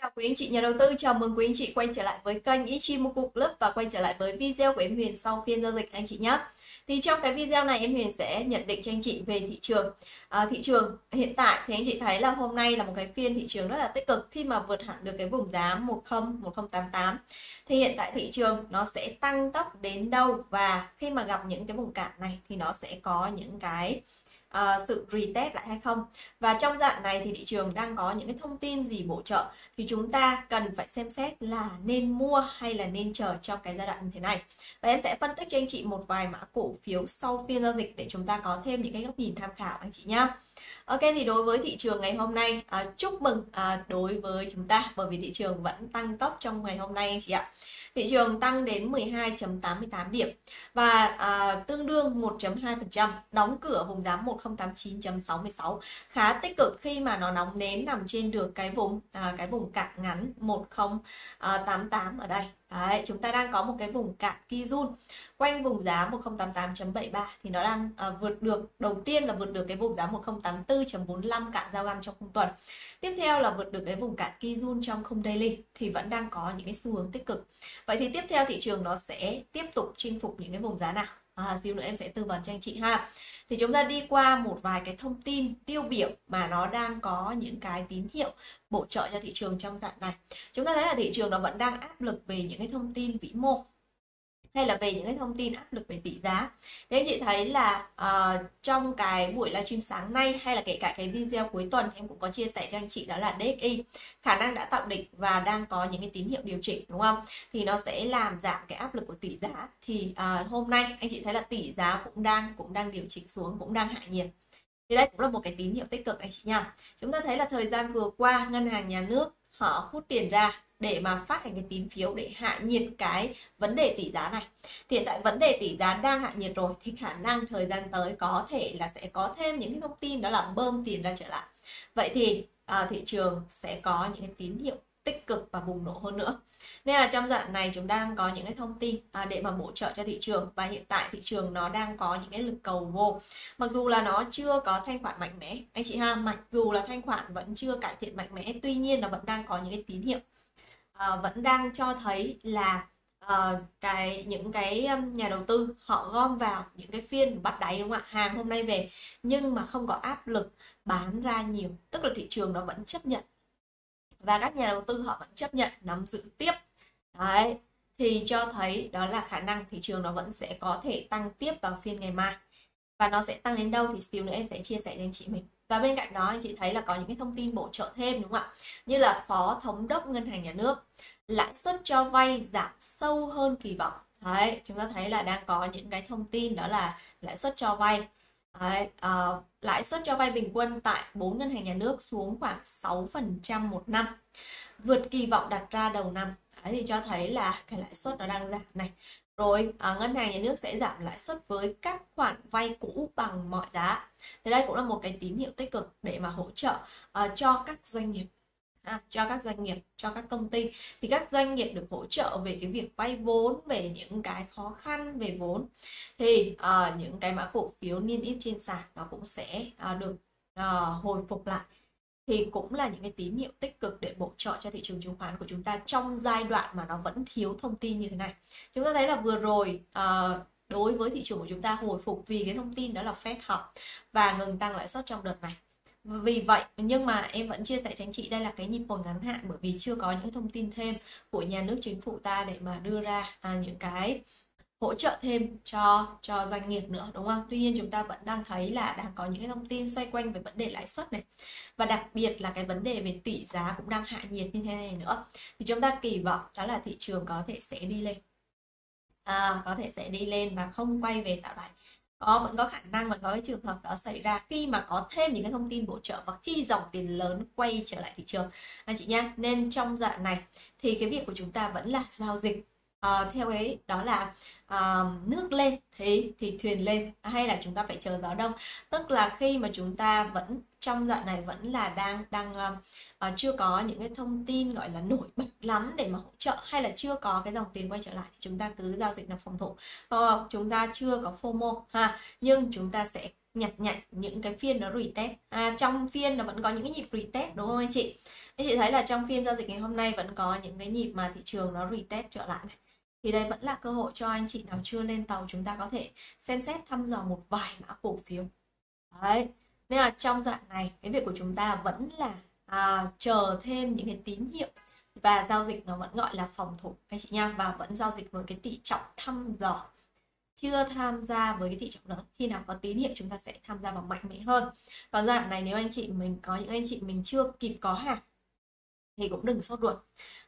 chào quý anh chị nhà đầu tư, chào mừng quý anh chị quay trở lại với kênh Ichimoku Club và quay trở lại với video của em Huyền sau phiên giao dịch anh chị nhé. Thì trong cái video này em Huyền sẽ nhận định cho anh chị về thị trường. À, thị trường hiện tại thì anh chị thấy là hôm nay là một cái phiên thị trường rất là tích cực khi mà vượt hẳn được cái vùng giá 10 1088. Thì hiện tại thị trường nó sẽ tăng tốc đến đâu và khi mà gặp những cái vùng cản này thì nó sẽ có những cái uh, sự retest lại hay không. Và trong đoạn này thì thị trường đang có những cái thông tin gì bổ trợ thì chúng ta cần phải xem xét là nên mua hay là nên chờ trong cái giai đoạn như thế này. Và em sẽ phân tích cho anh chị một vài mã cổ phiếu sau phiên giao dịch để chúng ta có thêm những cái góc nhìn tham khảo anh chị nhé Ok thì đối với thị trường ngày hôm nay uh, chúc mừng uh, đối với chúng ta bởi vì thị trường vẫn tăng tốc trong ngày hôm nay anh chị ạ thị trường tăng đến 12.88 điểm và à, tương đương 1.2%, đóng cửa vùng giá 1089.66 khá tích cực khi mà nó nóng nến nằm trên được cái vùng à, cái vùng cạn ngắn 1088 à, ở đây. Đấy, chúng ta đang có một cái vùng cạn Kijun quanh vùng giá 1088.73 thì nó đang à, vượt được đầu tiên là vượt được cái vùng giá 1084.45 cạn giao găm trong khung tuần. Tiếp theo là vượt được cái vùng cạn Kijun trong khung daily thì vẫn đang có những cái xu hướng tích cực. Vậy thì tiếp theo thị trường nó sẽ tiếp tục chinh phục những cái vùng giá nào? À, xíu nữa em sẽ tư vấn cho anh chị ha. Thì chúng ta đi qua một vài cái thông tin tiêu biểu mà nó đang có những cái tín hiệu bổ trợ cho thị trường trong dạng này. Chúng ta thấy là thị trường nó vẫn đang áp lực về những cái thông tin vĩ mô hay là về những cái thông tin áp lực về tỷ giá. Thế anh chị thấy là uh, trong cái buổi livestream sáng nay hay là kể cả cái video cuối tuần thì em cũng có chia sẻ cho anh chị đó là DXY khả năng đã tạo đỉnh và đang có những cái tín hiệu điều chỉnh đúng không? Thì nó sẽ làm giảm cái áp lực của tỷ giá. Thì uh, hôm nay anh chị thấy là tỷ giá cũng đang cũng đang điều chỉnh xuống cũng đang hạ nhiệt. Thì đây cũng là một cái tín hiệu tích cực anh chị nha. Chúng ta thấy là thời gian vừa qua ngân hàng nhà nước họ hút tiền ra để mà phát hành cái tín phiếu để hạ nhiệt cái vấn đề tỷ giá này. Thì hiện tại vấn đề tỷ giá đang hạ nhiệt rồi thì khả năng thời gian tới có thể là sẽ có thêm những cái thông tin đó là bơm tiền ra trở lại. Vậy thì à, thị trường sẽ có những cái tín hiệu tích cực và bùng nổ hơn nữa. Nên là trong đoạn này chúng ta đang có những cái thông tin à, để mà hỗ trợ cho thị trường. Và hiện tại thị trường nó đang có những cái lực cầu vô. Mặc dù là nó chưa có thanh khoản mạnh mẽ. Anh chị ha mặc dù là thanh khoản vẫn chưa cải thiện mạnh mẽ tuy nhiên là vẫn đang có những cái tín hiệu uh, vẫn đang cho thấy là uh, cái những cái nhà đầu tư họ gom vào những cái phiên bắt đáy đúng không ạ? Hàng hôm nay về nhưng mà không có áp lực bán ra nhiều. Tức là thị trường nó vẫn chấp nhận. Và các nhà đầu tư họ vẫn chấp nhận nắm giữ tiếp. Đấy thì cho thấy đó là khả năng thị trường nó vẫn sẽ có thể tăng tiếp vào phiên ngày mai. Và nó sẽ tăng đến đâu thì xíu nữa em sẽ chia sẻ cho anh chị mình và bên cạnh đó anh chị thấy là có những cái thông tin bổ trợ thêm đúng không ạ? Như là phó thống đốc ngân hàng nhà nước lãi suất cho vay giảm sâu hơn kỳ vọng. Đấy chúng ta thấy là đang có những cái thông tin đó là lãi suất cho vay. Đấy, uh, lãi suất cho vay bình quân tại bốn ngân hàng nhà nước xuống khoảng 6% một năm vượt kỳ vọng đặt ra đầu năm. Đấy, thì cho thấy là cái lãi suất nó đang giảm này rồi à, ngân hàng nhà nước sẽ giảm lãi suất với các khoản vay cũ bằng mọi giá. Thì đây cũng là một cái tín hiệu tích cực để mà hỗ trợ uh, cho các doanh nghiệp à, cho các doanh nghiệp cho các công ty. Thì các doanh nghiệp được hỗ trợ về cái việc vay vốn về những cái khó khăn về vốn. Thì uh, những cái mã cổ phiếu niêm yết trên sàn nó cũng sẽ uh, được uh, hồi phục lại thì cũng là những cái tín hiệu tích cực để bổ trợ cho thị trường chứng khoán của chúng ta trong giai đoạn mà nó vẫn thiếu thông tin như thế này. Chúng ta thấy là vừa rồi uh, đối với thị trường của chúng ta hồi phục vì cái thông tin đó là Fed họp và ngừng tăng lãi suất trong đợt này. Vì vậy nhưng mà em vẫn chia sẻ tránh anh chị đây là cái nhịp hồi ngắn hạn bởi vì chưa có những thông tin thêm của nhà nước chính phủ ta để mà đưa ra à, những cái hỗ trợ thêm cho cho doanh nghiệp nữa đúng không? Tuy nhiên chúng ta vẫn đang thấy là đang có những cái thông tin xoay quanh về vấn đề lãi suất này. Và đặc biệt là cái vấn đề về tỷ giá cũng đang hạ nhiệt như thế này nữa. Thì chúng ta kỳ vọng đó là thị trường có thể sẽ đi lên. À, có thể sẽ đi lên và không quay về tạo đáy có vẫn có khả năng vẫn có cái trường hợp đó xảy ra khi mà có thêm những cái thông tin bổ trợ và khi dòng tiền lớn quay trở lại thị trường. Anh chị nhé nên trong dạng này thì cái việc của chúng ta vẫn là giao dịch uh, theo ấy đó là uh, nước lên thế thì thuyền lên hay là chúng ta phải chờ gió đông. Tức là khi mà chúng ta vẫn trong đoạn này vẫn là đang đang uh, chưa có những cái thông tin gọi là nổi bật lắm để mà hỗ trợ hay là chưa có cái dòng tiền quay trở lại thì chúng ta cứ giao dịch là phòng thủ. Uh, chúng ta chưa có FOMO ha nhưng chúng ta sẽ nhặt nhạnh những cái phiên nó retest. À, trong phiên nó vẫn có những cái nhịp retest đúng không anh chị? Anh chị thấy là trong phiên giao dịch ngày hôm nay vẫn có những cái nhịp mà thị trường nó retest trở lại này thì đây vẫn là cơ hội cho anh chị nào chưa lên tàu chúng ta có thể xem xét thăm dò một vài mã cổ phiếu. Đấy nên là trong đoạn này cái việc của chúng ta vẫn là à, chờ thêm những cái tín hiệu và giao dịch nó vẫn gọi là phòng thủ anh chị nha và vẫn giao dịch với cái tỷ trọng thăm dò. Chưa tham gia với cái thị trường lớn khi nào có tín hiệu chúng ta sẽ tham gia vào mạnh mẽ hơn. Còn dạng này nếu anh chị mình có những anh chị mình chưa kịp có hàng thì cũng đừng sốt ruột.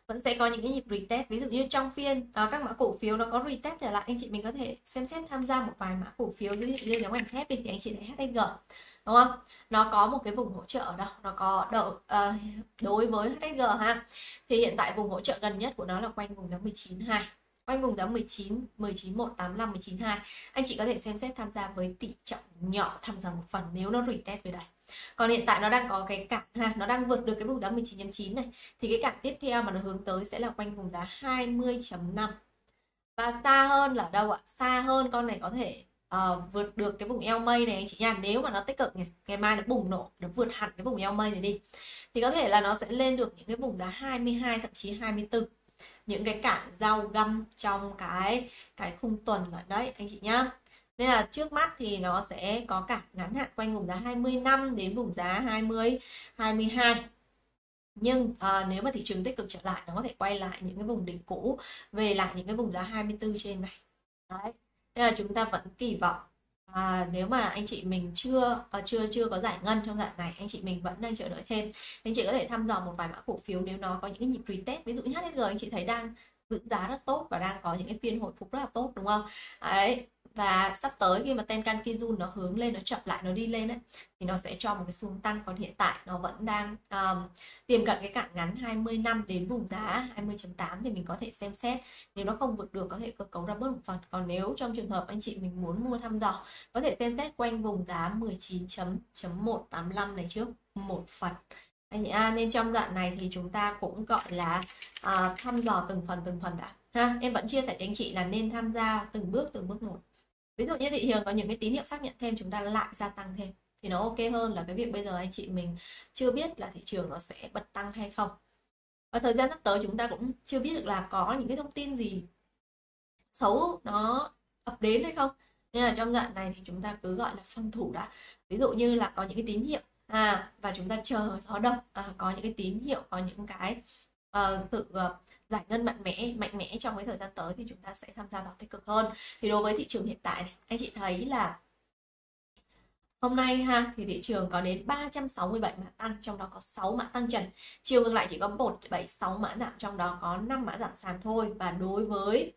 Vẫn sẽ có những cái nhịp retest ví dụ như trong phiên đó, các mã cổ phiếu nó có retest trở lại anh chị mình có thể xem xét tham gia một vài mã cổ phiếu ví dụ như nhóm ngành thép đi thì anh chị thấy HNG đúng không? Nó có một cái vùng hỗ trợ ở đâu? Nó có đậu uh, đối với HNG ha. Thì hiện tại vùng hỗ trợ gần nhất của nó là quanh vùng giá 19.2 quanh vùng giá 19 19 185 19 2 anh chị có thể xem xét tham gia với tỷ trọng nhỏ tham gia một phần nếu nó retest về đây còn hiện tại nó đang có cái cản ha nó đang vượt được cái vùng giá 19.9 này. Thì cái cản tiếp theo mà nó hướng tới sẽ là quanh vùng giá 20.5 và xa hơn là đâu ạ? Xa hơn con này có thể uh, vượt được cái vùng eo mây này anh chị nha. Nếu mà nó tích cực này ngày mai nó bùng nổ nó vượt hẳn cái vùng eo mây này đi. Thì có thể là nó sẽ lên được những cái vùng giá 22 thậm chí 24 những cái cản rau găm trong cái cái khung tuần ở đấy anh chị nhá. Nên là trước mắt thì nó sẽ có cả ngắn hạn quanh vùng giá 20 năm đến vùng giá 20 22 nhưng à, nếu mà thị trường tích cực trở lại nó có thể quay lại những cái vùng đỉnh cũ về lại những cái vùng giá 24 trên này. Đấy nên là chúng ta vẫn kỳ vọng à, nếu mà anh chị mình chưa à, chưa chưa có giải ngân trong dạng này anh chị mình vẫn đang chờ đợi thêm. Anh chị có thể thăm dò một vài mã cổ phiếu nếu nó có những cái nhịp retest ví dụ như HSG anh chị thấy đang giữ giá rất tốt và đang có những cái phiên hồi phục rất là tốt đúng không? Đấy và sắp tới khi mà Tenkan Kijun nó hướng lên nó chập lại nó đi lên ấy thì nó sẽ cho một cái xuống tăng. Còn hiện tại nó vẫn đang um, tiềm cận cái cản ngắn 20 năm đến vùng giá 20.8 thì mình có thể xem xét. Nếu nó không vượt được có thể cơ cấu ra bớt một phần. Còn nếu trong trường hợp anh chị mình muốn mua thăm dò có thể xem xét quanh vùng giá 19.185 này trước một phần. Anh à, nên trong đoạn này thì chúng ta cũng gọi là à, thăm dò từng phần từng phần đã. Ha em vẫn chia sẻ cho anh chị là nên tham gia từng bước từng bước một ví dụ như thị trường có những cái tín hiệu xác nhận thêm chúng ta lại gia tăng thêm thì nó ok hơn là cái việc bây giờ anh chị mình chưa biết là thị trường nó sẽ bật tăng hay không. Và thời gian sắp tới chúng ta cũng chưa biết được là có những cái thông tin gì xấu nó ập đến hay không. Nên là trong dạng này thì chúng ta cứ gọi là phòng thủ đã. Ví dụ như là có những cái tín hiệu à và chúng ta chờ gió đông à, có những cái tín hiệu có những cái uh, sự uh, giải ngân mạnh mẽ mạnh mẽ trong cái thời gian tới thì chúng ta sẽ tham gia vào tích cực hơn thì đối với thị trường hiện tại này anh chị thấy là Hôm nay ha thì thị trường có đến 367 mã tăng trong đó có 6 mã tăng trần. Chiều ngược lại chỉ có 176 mã giảm trong đó có 5 mã giảm sàn thôi và đối với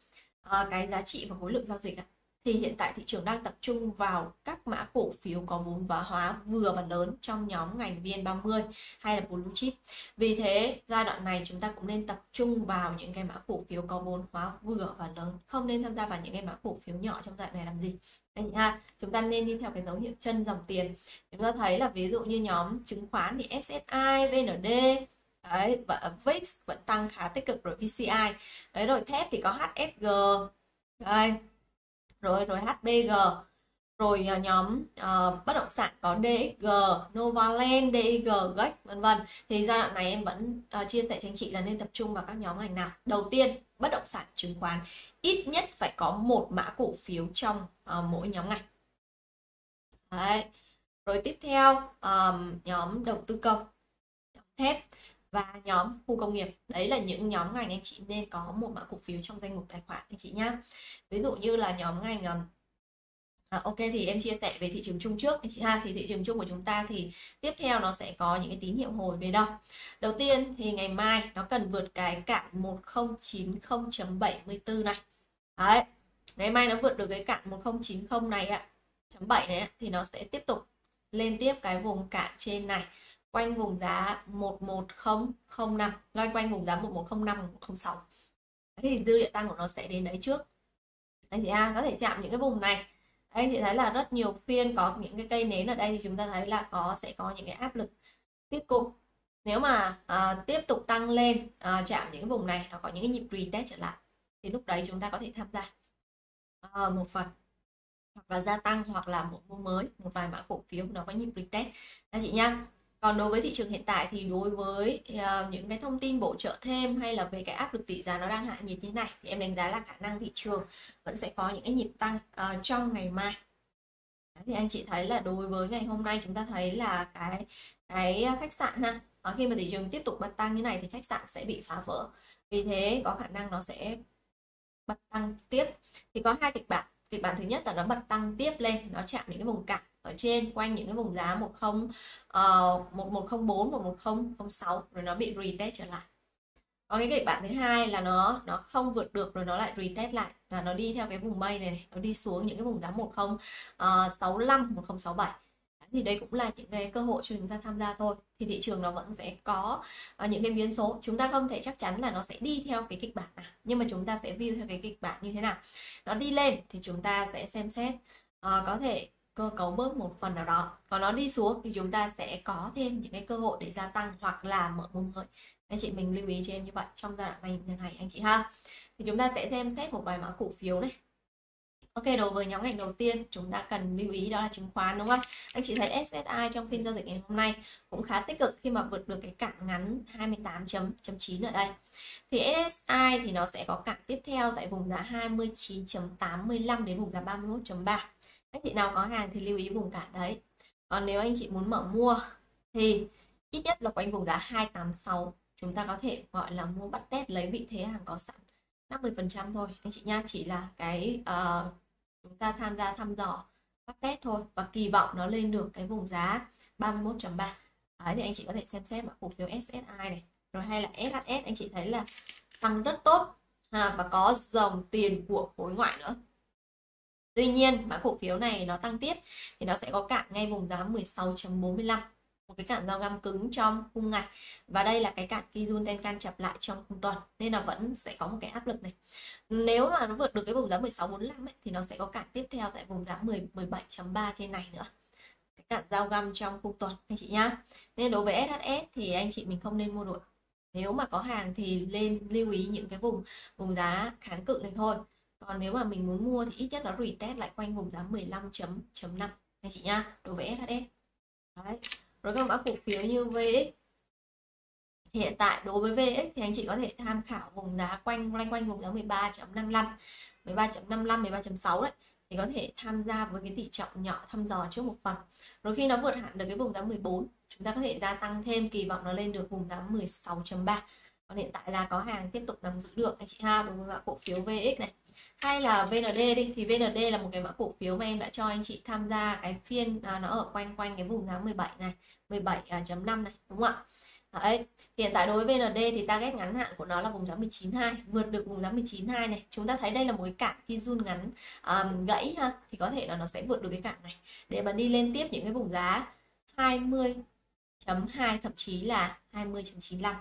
uh, cái giá trị và khối lượng giao dịch thì hiện tại thị trường đang tập trung vào các mã cổ phiếu có vốn hóa hóa vừa và lớn trong nhóm ngành VN30 hay là blue chip. Vì thế giai đoạn này chúng ta cũng nên tập trung vào những cái mã cổ phiếu có vốn hóa vừa và lớn, không nên tham gia vào những cái mã cổ phiếu nhỏ trong giai đoạn này làm gì. Đấy ha, chúng ta nên đi theo cái dấu hiệu chân dòng tiền. Chúng ta thấy là ví dụ như nhóm chứng khoán thì SSI, VND, Đấy, và VIX vẫn tăng khá tích cực rồi VCI. Đấy rồi thép thì có HSG. Đây, rồi rồi HBG rồi à, nhóm uh, bất động sản có DXG, Novaland, DIG, GEC vân vân. Thì giai đoạn này em vẫn uh, chia sẻ cho anh chị là nên tập trung vào các nhóm ngành nào? Đầu tiên bất động sản chứng khoán. Ít nhất phải có một mã cổ phiếu trong uh, mỗi nhóm ngành. Đấy. rồi tiếp theo um, nhóm đầu tư công nhóm thép và nhóm khu công nghiệp. Đấy là những nhóm ngành anh chị nên có một mã cổ phiếu trong danh mục tài khoản anh chị nhá. Ví dụ như là nhóm ngành ờ, À, ok thì em chia sẻ về thị trường chung trước anh chị ha. Thì thị trường chung của chúng ta thì tiếp theo nó sẽ có những cái tín hiệu hồi về đâu. Đầu tiên thì ngày mai nó cần vượt cái cạn 1090.74 này. Đấy ngày mai nó vượt được cái cạn 1090 này ạ chấm 7 này thì nó sẽ tiếp tục lên tiếp cái vùng cạn trên này quanh vùng giá 11005 loanh quanh vùng giá 1105 1106 thì dư địa tăng của nó sẽ đến đấy trước. Anh chị ha có thể chạm những cái vùng này. Anh chị thấy là rất nhiều phiên có những cái cây nến ở đây thì chúng ta thấy là có sẽ có những cái áp lực tiếp tục. Nếu mà à, tiếp tục tăng lên à, chạm những cái vùng này nó có những cái nhịp retest trở lại thì lúc đấy chúng ta có thể tham gia à, một phần. Hoặc là gia tăng hoặc là một mua mới một vài mã cổ phiếu nó có nhịp retest anh chị nha còn đối với thị trường hiện tại thì đối với uh, những cái thông tin bổ trợ thêm hay là về cái áp lực tỷ giá nó đang hạ nhiệt như thế này thì em đánh giá là khả năng thị trường vẫn sẽ có những cái nhịp tăng uh, trong ngày mai. Thì anh chị thấy là đối với ngày hôm nay chúng ta thấy là cái cái khách sạn ha ở khi mà thị trường tiếp tục bật tăng như này thì khách sạn sẽ bị phá vỡ. Vì thế có khả năng nó sẽ bật tăng tiếp. Thì có hai kịch bản kịch bản thứ nhất là nó bật tăng tiếp lên nó chạm những cái vùng cản ở trên quanh những cái vùng giá 10 uh, 1104 1106 rồi nó bị retest trở lại. Còn cái kịch bản thứ hai là nó nó không vượt được rồi nó lại retest lại là nó đi theo cái vùng mây này, nó đi xuống những cái vùng giá 1065 1067 ờ, thì đây cũng là những cái cơ hội cho chúng ta tham gia thôi. Thì thị trường nó vẫn sẽ có uh, những cái biến số. Chúng ta không thể chắc chắn là nó sẽ đi theo cái kịch bản nào nhưng mà chúng ta sẽ view theo cái kịch bản như thế nào. Nó đi lên thì chúng ta sẽ xem xét uh, có thể cơ cấu bớt một phần nào đó còn nó đi xuống thì chúng ta sẽ có thêm những cái cơ hội để gia tăng hoặc là mở vùng mới anh chị mình lưu ý cho em như vậy trong giai đoạn này như này anh chị ha thì chúng ta sẽ xem xét một vài mã cổ phiếu này Ok, đối với nhóm ngành đầu tiên chúng ta cần lưu ý đó là chứng khoán đúng không? Anh chị thấy SSI trong phiên giao dịch ngày hôm nay cũng khá tích cực khi mà vượt được cái cản ngắn 28.9 ở đây. Thì SSI thì nó sẽ có cản tiếp theo tại vùng giá 29.85 đến vùng giá 31.3. Anh chị nào có hàng thì lưu ý vùng cản đấy. Còn nếu anh chị muốn mở mua thì ít nhất là quanh vùng giá 286 chúng ta có thể gọi là mua bắt test lấy vị thế hàng có sẵn. 50% thôi. Anh chị nha chỉ là cái uh, chúng ta tham gia thăm dò bắt test thôi. Và kỳ vọng nó lên được cái vùng giá 31.3 đấy thì anh chị có thể xem xét mà cổ phiếu SSI này. Rồi hay là SHS anh chị thấy là tăng rất tốt. Ha, và có dòng tiền của khối ngoại nữa. Tuy nhiên mã cổ phiếu này nó tăng tiếp thì nó sẽ có cản ngay vùng giá 16.45 một cái cản giao găm cứng trong khung ngày. Và đây là cái cản Kijun Tenkan chập lại trong khung tuần nên là vẫn sẽ có một cái áp lực này. Nếu mà nó vượt được cái vùng giá 1645 ấy, thì nó sẽ có cản tiếp theo tại vùng giá 10 17.3 trên này nữa. Cái cản giao găm trong khung tuần anh chị nhá. Nên đối với SHS thì anh chị mình không nên mua đuổi. nếu mà có hàng thì lên lưu ý những cái vùng vùng giá kháng cự này thôi còn nếu mà mình muốn mua thì ít nhất nó retest lại quanh vùng giá 15.5 anh chị nhá đối với SHS đấy. Rồi các mã cổ phiếu như VX hiện tại đối với VX thì anh chị có thể tham khảo vùng giá quanh, loanh quanh vùng giá 13.55 13.55 13.6 đấy. Thì có thể tham gia với cái tỷ trọng nhỏ thăm dò trước một phần. Rồi khi nó vượt hạn được cái vùng giá 14 chúng ta có thể gia tăng thêm kỳ vọng nó lên được vùng giá 16.3 hiện tại là có hàng tiếp tục nắm giữ được anh chị ha đối với mã cổ phiếu VX này. Hay là VND đi thì VND là một cái mã cổ phiếu mà em đã cho anh chị tham gia cái phiên à, nó ở quanh quanh cái vùng giá 17 này 17.5 à, này đúng không ạ? À, Đấy. Hiện tại đối với VND thì target ngắn hạn của nó là vùng giá 192, Vượt được vùng giá 192 này. Chúng ta thấy đây là một cái cản khi run ngắn um, gãy ha Thì có thể là nó sẽ vượt được cái cản này. Để mà đi lên tiếp những cái vùng giá 20.2 thậm chí là 20.95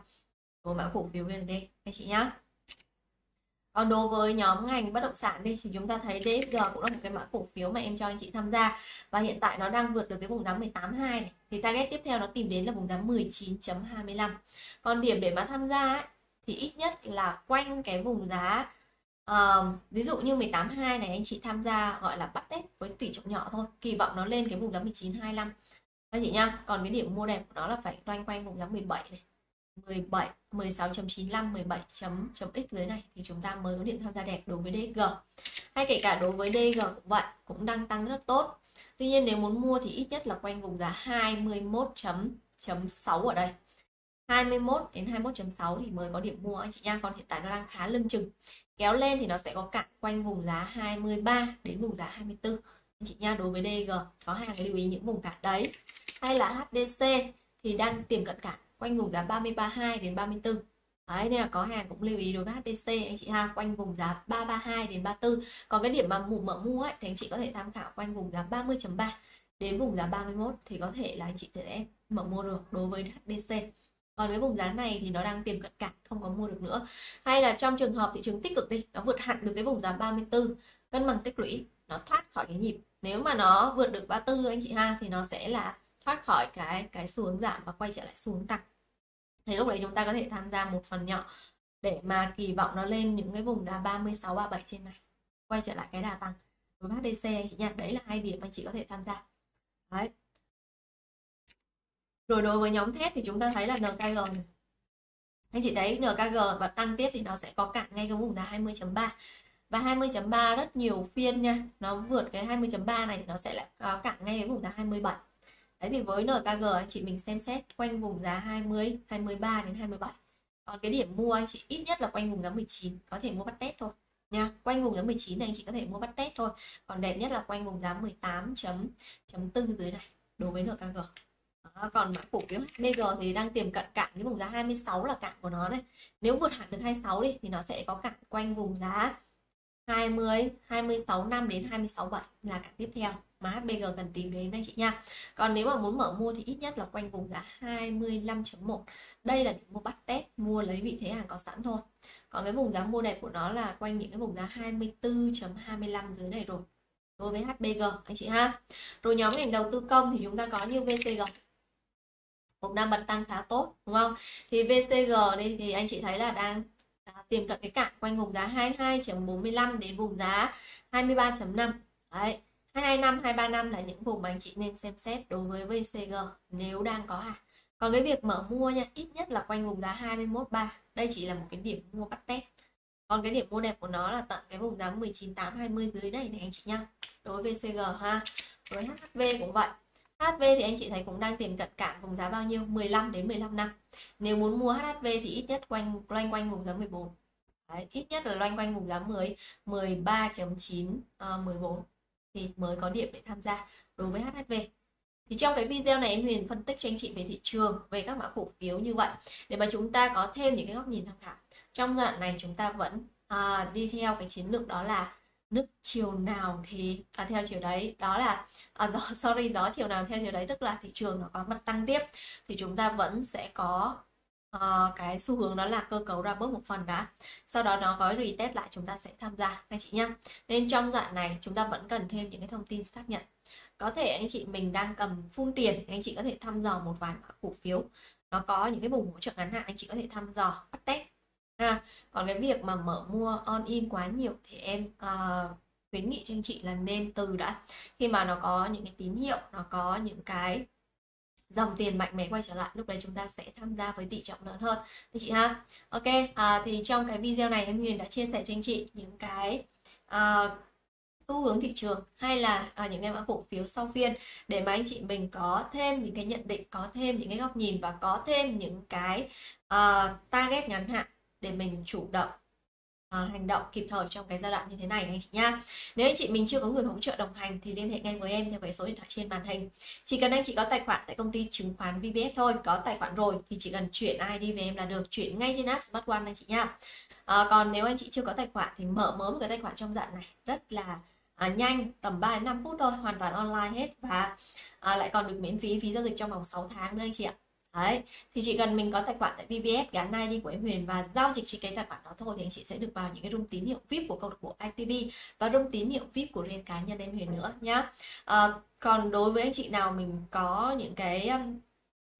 mã cổ phiếu VND anh chị nhá. Còn đối với nhóm ngành bất động sản đi thì chúng ta thấy DSG cũng là một cái mã cổ phiếu mà em cho anh chị tham gia. Và hiện tại nó đang vượt được cái vùng giá 18.2 này. Thì target tiếp theo nó tìm đến là vùng giá 19.25 còn điểm để mà tham gia ấy, thì ít nhất là quanh cái vùng giá uh, ví dụ như 18.2 này anh chị tham gia gọi là bắt test với tỷ trọng nhỏ thôi. Kỳ vọng nó lên cái vùng giá 19.25 anh chị nhá. còn cái điểm mua đẹp của nó là phải quanh quanh vùng giá 17 này. 17 16.95 17.x dưới này thì chúng ta mới có điểm tham gia đẹp đối với DG hay kể cả đối với DG cũng vậy cũng đang tăng rất tốt. Tuy nhiên nếu muốn mua thì ít nhất là quanh vùng giá 21.6 ở đây. 21 đến 21.6 thì mới có điểm mua anh chị nha. Còn hiện tại nó đang khá lưng chừng. Kéo lên thì nó sẽ có cạn quanh vùng giá 23 đến vùng giá 24 anh chị nha, đối với DG có hàng lưu ý những vùng cạn đấy. Hay là HDC thì đang tiềm cận cạn quanh vùng giá 332 đến 34 Đấy, nên là có hàng cũng lưu ý đối với HTC anh chị ha quanh vùng giá 332 đến 34 còn cái điểm mà mù mở mua ấy thì anh chị có thể tham khảo quanh vùng giá 30.3 đến vùng giá 31 thì có thể là anh chị sẽ mở mua được đối với HTC còn cái vùng giá này thì nó đang tiềm cận cạn không có mua được nữa. Hay là trong trường hợp thị trường tích cực đi nó vượt hẳn được cái vùng giá 34 cân bằng tích lũy nó thoát khỏi cái nhịp. Nếu mà nó vượt được 34 anh chị ha thì nó sẽ là thoát khỏi cái cái xu hướng giảm và quay trở lại xu hướng tăng. Thì lúc đấy chúng ta có thể tham gia một phần nhỏ để mà kỳ vọng nó lên những cái vùng giá 36 37 trên này, quay trở lại cái đà tăng với HDC anh chị nha đấy là hai điểm anh chị có thể tham gia. Đấy. Rồi đối với nhóm thép thì chúng ta thấy là NKG này. anh chị thấy NKG và tăng tiếp thì nó sẽ có cạn ngay cái vùng giá 20.3 và 20.3 rất nhiều phiên nha. Nó vượt cái 20.3 này thì nó sẽ lại có cản ngay cái vùng giá 27 đấy thì với NKG anh chị mình xem xét quanh vùng giá 20 23 đến 27 còn cái điểm mua anh chị ít nhất là quanh vùng giá 19 có thể mua bắt test thôi. Nha quanh vùng giá 19 này anh chị có thể mua bắt test thôi. Còn đẹp nhất là quanh vùng giá 18 chấm chấm tư dưới này đối với NKG đó, còn mã cổ phiếu HBG thì đang tiềm cận cản cái vùng giá 26 là cản của nó này. Nếu vượt hẳn được 26 đi thì nó sẽ có cản quanh vùng giá 20 26 năm đến 26 7 là cản tiếp theo. Mà HBG cần tìm đến anh chị nha. Còn nếu mà muốn mở mua thì ít nhất là quanh vùng giá 25.1 đây là để mua bắt test, mua lấy vị thế hàng có sẵn thôi. Còn cái vùng giá mua đẹp của nó là quanh những cái vùng giá 24.25 dưới này rồi. Đối với HBG anh chị ha. Rồi nhóm ngành đầu tư công thì chúng ta có như VCG cũng đang bật tăng khá tốt, đúng không? Thì VCG đây thì anh chị thấy là đang tìm cận cái cạn quanh vùng giá 22.45 đến vùng giá 23.5 đấy 225 235 là những vùng mà anh chị nên xem xét đối với VCG nếu đang có hàng còn cái việc mở mua nha ít nhất là quanh vùng giá 21.3 đây chỉ là một cái điểm mua bắt test. Còn cái điểm mua đẹp của nó là tận cái vùng giá 19.8, 20 dưới này này anh chị nha. Đối với VCG ha với HV cũng vậy. HV thì anh chị thấy cũng đang tìm cận cản vùng giá bao nhiêu? 15 đến 15 năm. Nếu muốn mua HV thì ít nhất quanh loanh quanh vùng giá 14 Đấy, ít nhất là loanh quanh vùng giá 10 13.9 uh, 14 thì mới có điểm để tham gia đối với HHV thì trong cái video này em Huyền phân tích cho anh chị về thị trường về các mã cổ phiếu như vậy. Để mà chúng ta có thêm những cái góc nhìn tham khảo. Trong giai đoạn này chúng ta vẫn à, đi theo cái chiến lược đó là nước chiều nào thì à, theo chiều đấy. Đó là à, gió sorry gió chiều nào theo chiều đấy tức là thị trường nó có mặt tăng tiếp. Thì chúng ta vẫn sẽ có uh, cái xu hướng đó là cơ cấu ra bớt một phần đã. Sau đó nó có retest lại chúng ta sẽ tham gia anh chị nhá. Nên trong đoạn này chúng ta vẫn cần thêm những cái thông tin xác nhận. Có thể anh chị mình đang cầm phun tiền anh chị có thể thăm dò một vài mã cổ phiếu. Nó có những cái vùng hỗ trợ ngắn hạn anh chị có thể thăm dò bắt test. Ha còn cái việc mà mở mua on in quá nhiều thì em uh, khuyến nghị cho anh chị là nên từ đã. Khi mà nó có những cái tín hiệu nó có những cái dòng tiền mạnh mẽ quay trở lại lúc đấy chúng ta sẽ tham gia với tỷ trọng lớn hơn. Anh chị ha. Ok à, thì trong cái video này em Huyền đã chia sẻ cho anh chị những cái à, xu hướng thị trường hay là à, những cái mã cổ phiếu sau phiên để mà anh chị mình có thêm những cái nhận định có thêm những cái góc nhìn và có thêm những cái uh, target ngắn hạn để mình chủ động uh, hành động kịp thời trong cái giai đoạn như thế này anh chị nha nếu anh chị mình chưa có người hỗ trợ đồng hành thì liên hệ ngay với em theo cái số điện thoại trên màn hình. Chỉ cần anh chị có tài khoản tại công ty chứng khoán VBS thôi có tài khoản rồi thì chỉ cần chuyển ID về em là được chuyển ngay trên app Smart One anh chị nha à, còn nếu anh chị chưa có tài khoản thì mở mới một cái tài khoản trong dạng này rất là à, nhanh tầm 3 đến 5 phút thôi hoàn toàn online hết và à, lại còn được miễn phí phí giao dịch trong vòng 6 tháng nữa anh chị ạ. Đấy, thì chỉ cần mình có tài khoản tại VBS gắn ID của em Huyền và giao dịch trên cái tài khoản đó thôi thì anh chị sẽ được vào những cái room tín hiệu VIP của câu lạc bộ ITB và room tín hiệu VIP của riêng cá nhân em Huyền nữa nhá. À, còn đối với anh chị nào mình có những cái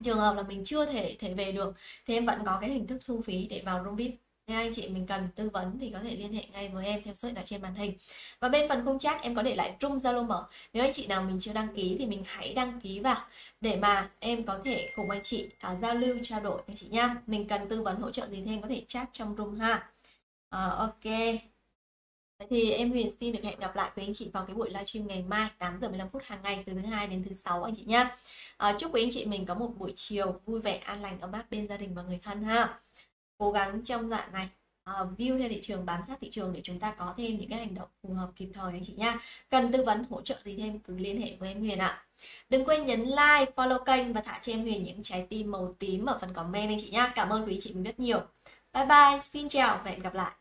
trường hợp là mình chưa thể thể về được thì em vẫn có cái hình thức thu phí để vào room VIP nếu anh chị mình cần tư vấn thì có thể liên hệ ngay với em theo số điện thoại trên màn hình. Và bên phần khung chat em có để lại room Zalo mở. Nếu anh chị nào mình chưa đăng ký thì mình hãy đăng ký vào để mà em có thể cùng anh chị uh, giao lưu trao đổi anh chị nha. Mình cần tư vấn hỗ trợ gì thì em có thể chat trong room ha. Uh, ok. Thì em Huyền xin được hẹn gặp lại với anh chị vào cái buổi livestream ngày mai 8 giờ 15 phút hàng ngày từ thứ hai đến thứ sáu anh chị nhé. À, ờ, chúc quý anh chị mình có một buổi chiều vui vẻ an lành ấm áp bên gia đình và người thân ha cố gắng trong dạng này. Uh, view theo thị trường bám sát thị trường để chúng ta có thêm những cái hành động phù hợp kịp thời anh chị nha. Cần tư vấn hỗ trợ gì thêm cứ liên hệ với em Huyền ạ. Đừng quên nhấn like follow kênh và thả cho em Huyền những trái tim màu tím ở phần comment anh chị nha. Cảm ơn quý chị mình rất nhiều. Bye bye xin chào và hẹn gặp lại.